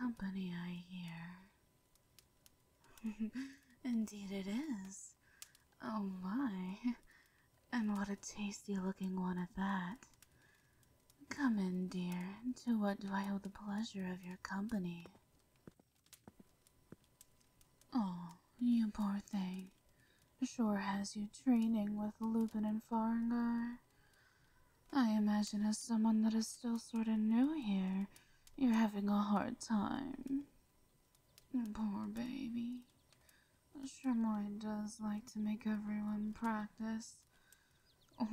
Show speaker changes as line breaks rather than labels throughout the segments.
company, I hear. Indeed, it is. Oh my. And what a tasty looking one at that. Come in, dear. To what do I owe the pleasure of your company? Oh, you poor thing. Sure has you training with Lupin and Farengar. I imagine as someone that is still sort of new here, you're having a hard time. Poor baby. Shermoy does like to make everyone practice.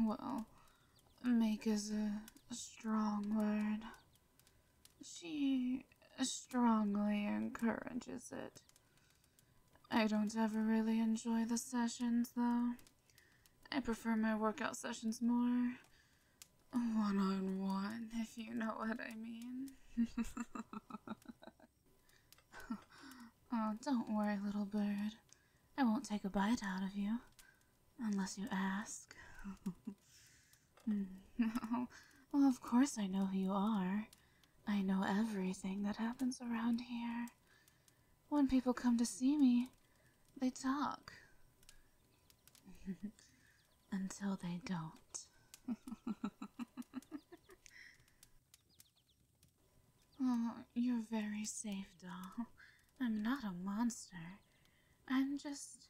Well, make is a, strong word. She strongly encourages it. I don't ever really enjoy the sessions, though. I prefer my workout sessions more one on one, if you know what I mean. oh, don't worry, little bird. I won't take a bite out of you. Unless you ask. well, of course I know who you are. I know everything that happens around here. When people come to see me, they talk. Until they don't. Oh, you're very safe, doll. I'm not a monster. I'm just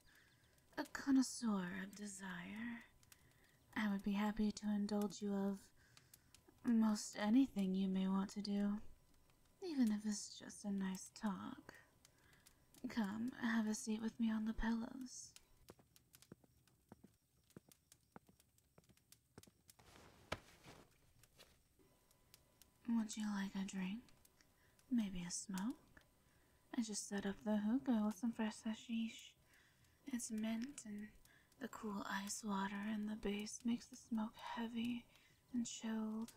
a connoisseur of desire. I would be happy to indulge you of most anything you may want to do, even if it's just a nice talk. Come, have a seat with me on the pillows. Would you like a drink? Maybe a smoke? I just set up the hookah with some fresh hashish. It's mint and the cool ice water in the base makes the smoke heavy and chilled.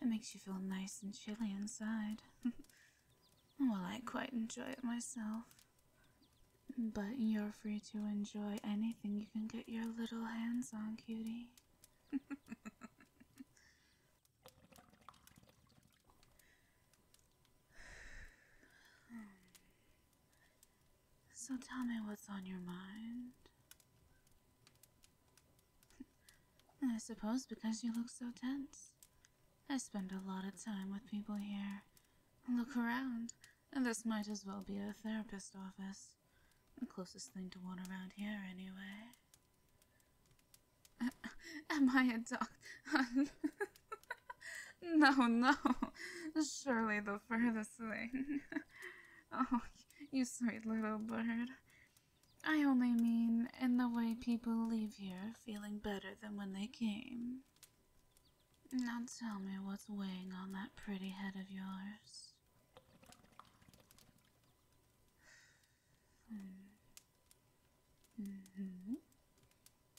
It makes you feel nice and chilly inside. well, I quite enjoy it myself. But you're free to enjoy anything you can get your little hands on, cutie. So tell me what's on your mind. I suppose because you look so tense. I spend a lot of time with people here. Look around, and this might as well be a therapist office. The closest thing to one around here, anyway. am I a doctor? no, no. Surely the furthest thing. oh, you sweet little bird. I only mean in the way people leave here feeling better than when they came. Now tell me what's weighing on that pretty head of yours. Mm hmm.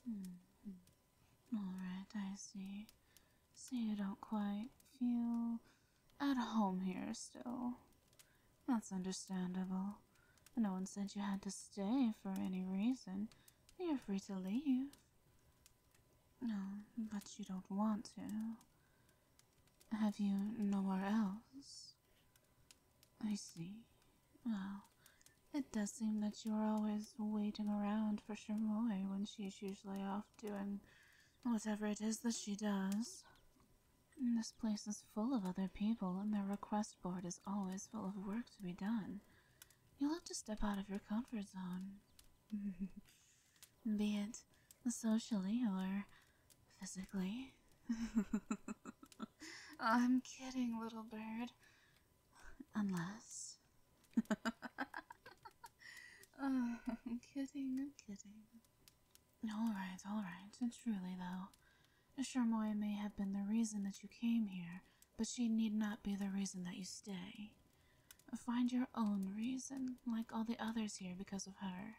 Mm hmm. Alright, I see. So you don't quite feel at home here still. That's understandable. No one said you had to stay for any reason. You're free to leave. No, but you don't want to. Have you nowhere else? I see. Well, it does seem that you're always waiting around for Shermoy when she's usually off doing whatever it is that she does. This place is full of other people, and their request board is always full of work to be done. You'll have to step out of your comfort zone. be it socially or physically. I'm kidding, little bird. Unless. oh, I'm kidding, I'm kidding. Alright, alright. it's Truly, though. Shermoy may have been the reason that you came here, but she need not be the reason that you stay. Find your own reason, like all the others here because of her.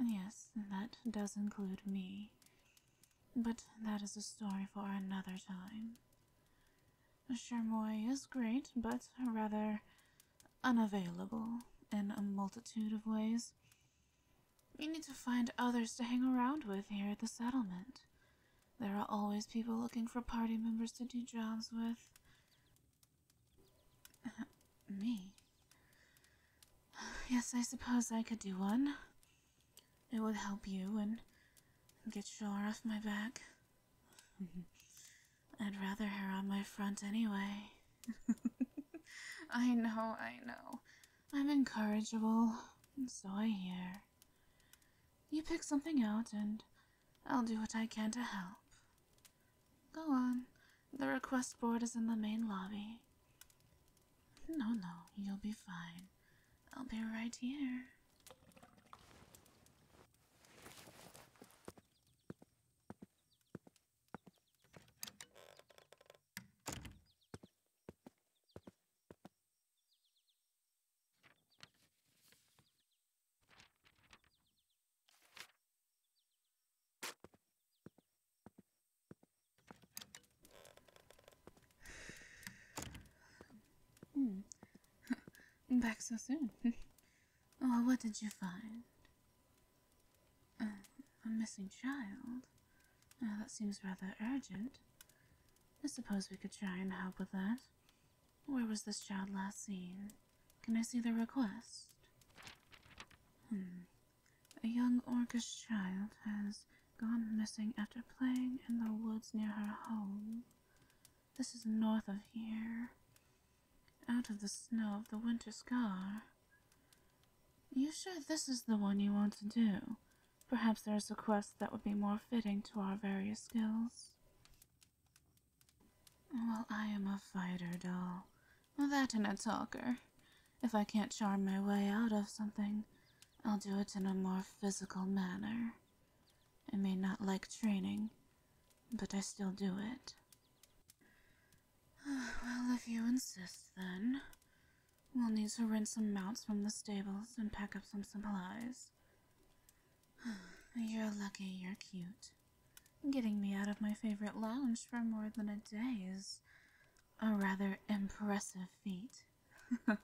Yes, that does include me. But that is a story for another time. Shermoy is great, but rather unavailable in a multitude of ways. You need to find others to hang around with here at the settlement. There are always people looking for party members to do jobs with. Uh, me? Yes, I suppose I could do one. It would help you and get Shore off my back. I'd rather her on my front anyway. I know, I know. I'm incorrigible, and so I hear. You pick something out, and I'll do what I can to help. Go on. The request board is in the main lobby. No, no, you'll be fine. I'll be right here. Hmm. Back so soon. oh, what did you find? Uh, a missing child? Uh, that seems rather urgent. I suppose we could try and help with that. Where was this child last seen? Can I see the request? Hmm. A young orcish child has gone missing after playing in the woods near her home. This is north of here out of the snow of the winter scar. You sure this is the one you want to do? Perhaps there's a quest that would be more fitting to our various skills. Well, I am a fighter doll. That and a talker. If I can't charm my way out of something, I'll do it in a more physical manner. I may not like training, but I still do it. well, if you insist, then. We'll need to rent some mounts from the stables and pack up some supplies. you're lucky you're cute. Getting me out of my favorite lounge for more than a day is a rather impressive feat.